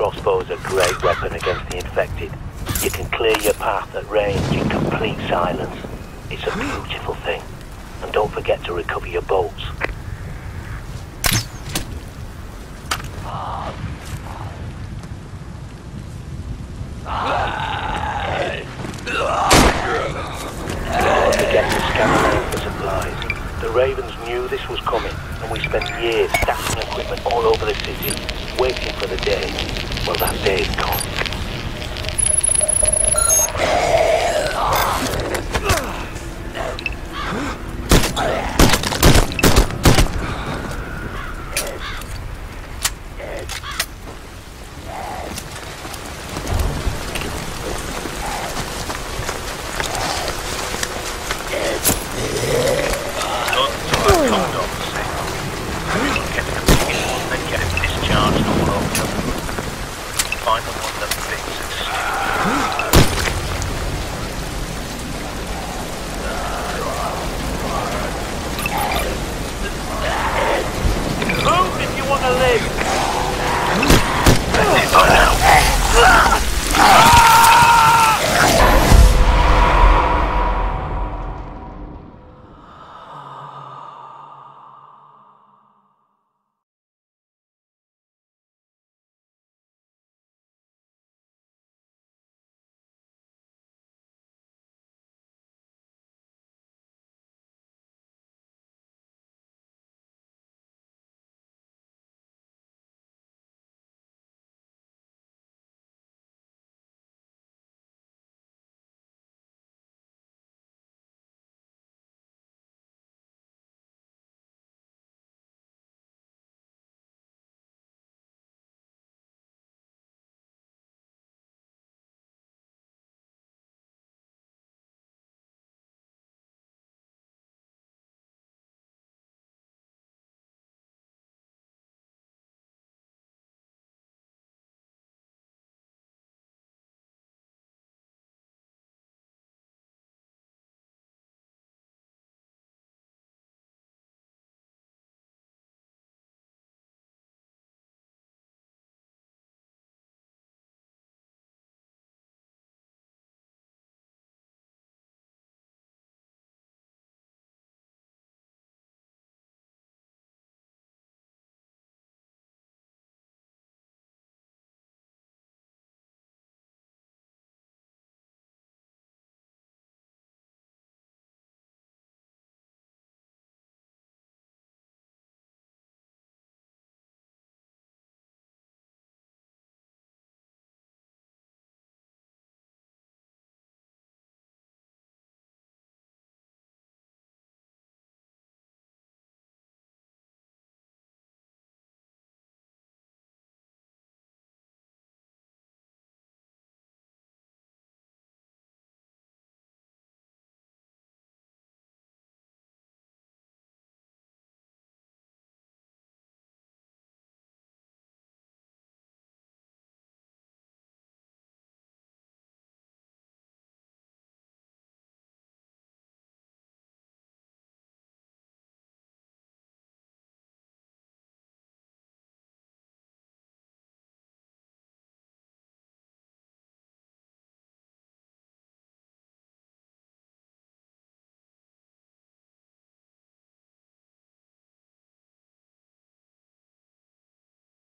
Crossbows are a great weapon against the infected. You can clear your path at range in complete silence. It's a beautiful thing. And don't forget to recover your bolts. Don't forget to scan around for supplies. The Ravens knew this was coming, and we spent years stacking equipment all over the city, waiting for the day. Well, that day's come. Done to our condoms. Get them in and get them discharged all over. Find the one that fits and